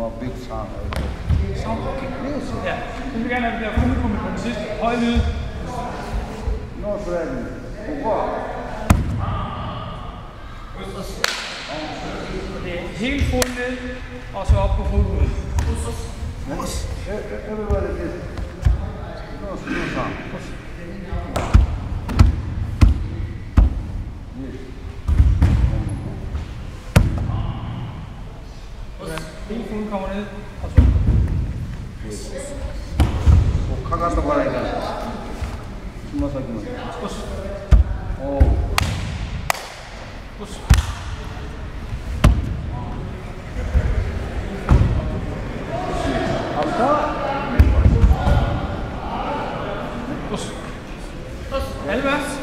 hvor Big Sound er i Ja, jeg vil gerne have, at det bliver publikum på den sidste. Høj lyd. så Hurra. Det er helt fuld ned, og så op på hovedet. Everybody get. Nordsjælland. いい変換をね、始めた。かっい。つま先まで。少し。おお。少し。やります。